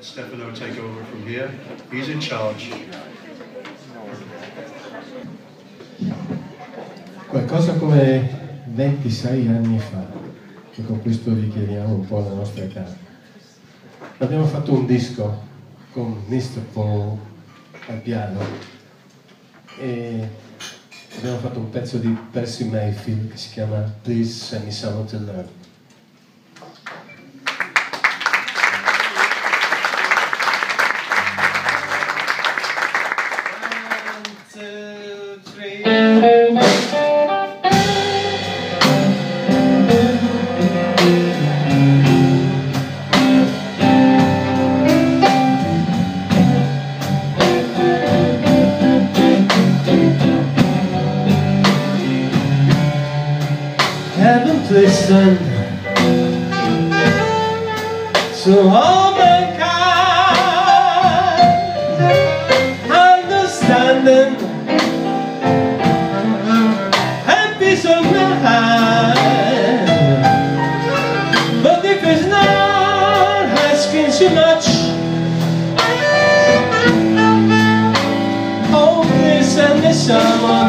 Stefano take over from here. He's in charge. Qualcosa come 26 anni fa, e con questo richiediamo un po' la nostra età, abbiamo fatto un disco con Mr. Paul al piano e abbiamo fatto un pezzo di Percy Mayfield che si chiama Please Send Me Someone to Love. Listened to all mankind understanding. And peace of mind. But if it's not asking too much. Oh me someone